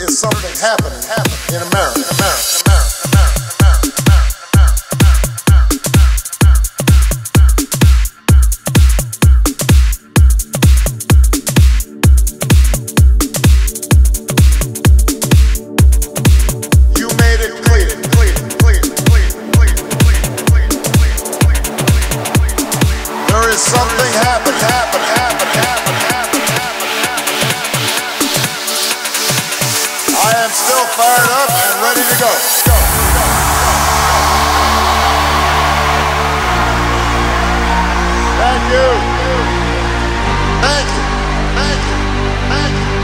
is something happening, happening in America. In America. Thank you. Thank you. Thank you. Thank you.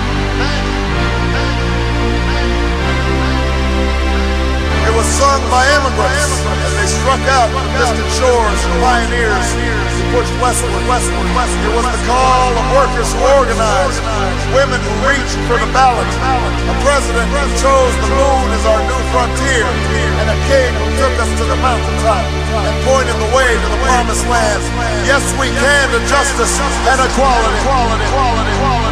It was sung by immigrants as they struck out distant shores, pioneers who pushed westward, westward, westward. It was the call of workers who organized, women who reached for the ballot, a president who chose the moon as our new frontier, and a king who took us to the mountaintop and pointed the way to the promised land. Yes, we can to justice and equality.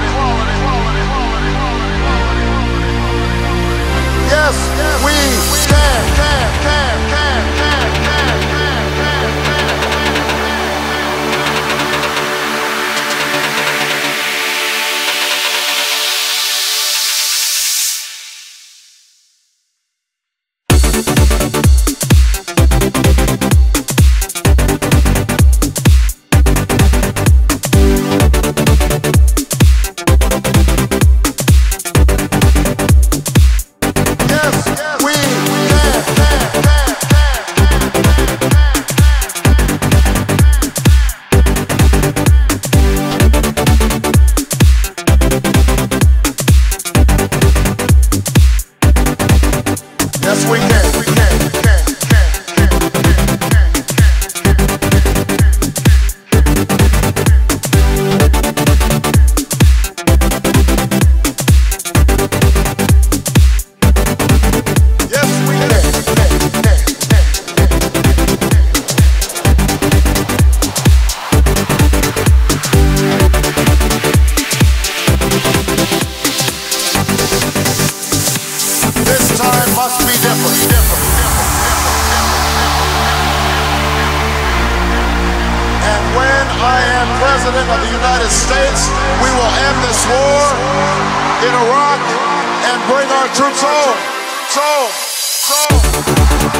President of the United States, we will end this war in Iraq and bring our troops home. Home. Home.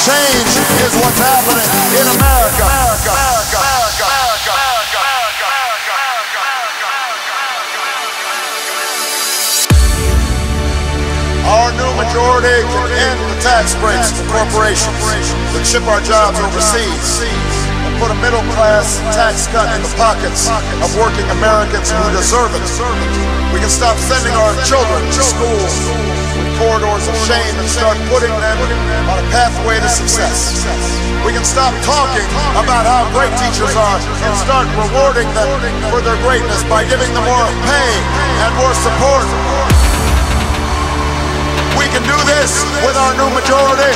Change is what's happening in America. America. Our new majority can end the tax breaks for corporations that ship our jobs overseas and put a middle class tax cut in the pockets of working Americans who deserve it. We can stop sending our children to school corridors of shame and start putting them on a pathway to success. We can stop talking about how great teachers are and start rewarding them for their greatness by giving them more pay and more support. We can do this with our new majority.